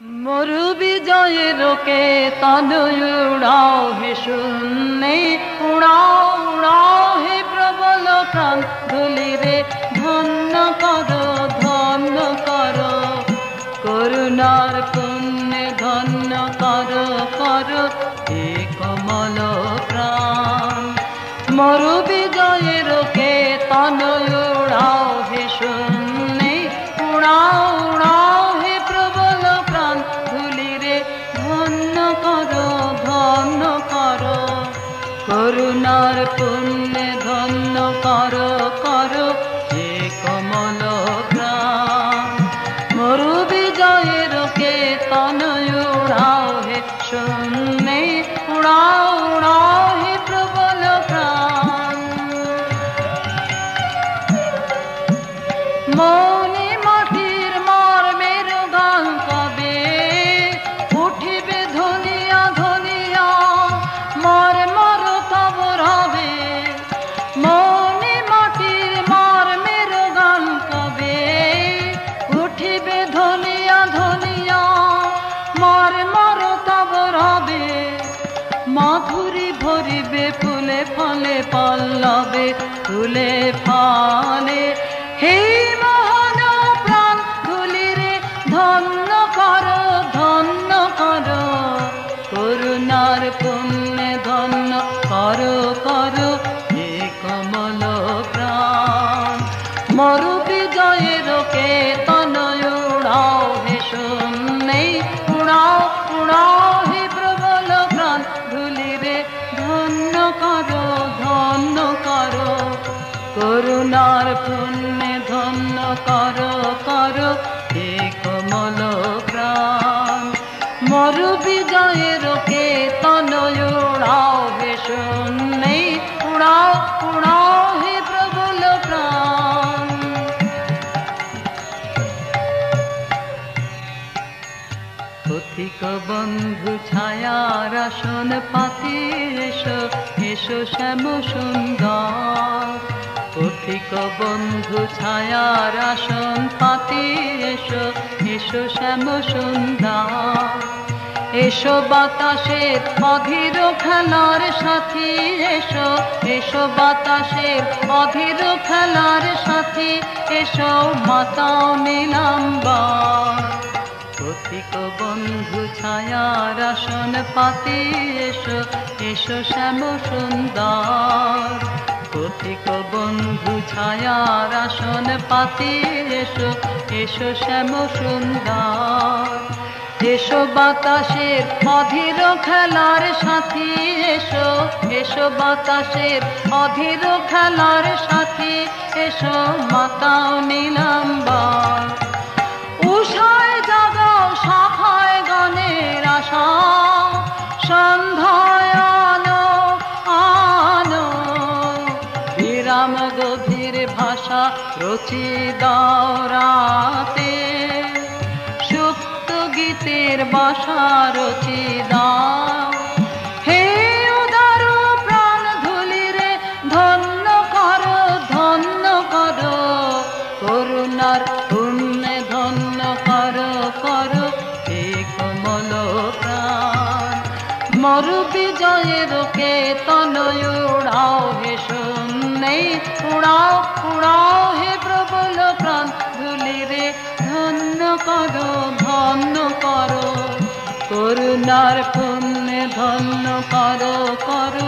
মরু বিজয় রোকে তন উড়াও হে শূন্যে উড়াও। কর, ধন্য কর, করুণার পুণ্যে ধন্য কর কর হে কমল প্রাণ। মরু বিজয়ের কে তন উড়াও হে শূন্যে, উড়াও উড়াও হে প্রবল প্রাণ। ভরিবে ফুলে ফলে পল্লবে, ফুলে ফলে। হে মহান প্রাণ ধুলিরে ধন্য কর ধন্য কর। করুণার পুণ্যে ধন্য কর কর হে কমল প্রাণ। মরু বিজয়ের কে তন উড়াও হে পুণ্যে ধন্য কর কর হে কমল প্রাণ মরু বিজয়ের কে তন উড়াও হে শূন্যে উড়াও উড়াও হে প্রবল প্রাণ। পথিক বন্ধু ছায়ার আসন পাতি, এসো এসো শ্যাম সুন্দর। পথিক বন্ধু ছায়ার আসন পাতি এসো এসো শ্যাম সুন্দর এসো বাতাসের অধীর খেলার সাথী, এসো এসো বাতাসের অধীর খেলার সাথী, এসো মাতা নীলাম্বার পথিক বন্ধু ছায়ার আসন পাতি এসো এসো শ্যাম সুন্দর পথিক বন্ধু ছায়ার আসন পাতি, এসো এসো শ্যাম সুন্দর। এসো বাতাসের অধীর খেলার সাথী, এসো এসো বাতাসের অধীর খেলার সাথী, এসো মাতা নীলাম্বার। রচি দাও রাতে। সুপ্ত গীতের বাসা রচি দাও। হে উদার হে কে তন উড়াও হে উড়াও উড়াও কর ধন্য করো করুণার পুণ্যে ধন্য করো কর